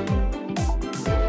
えっ?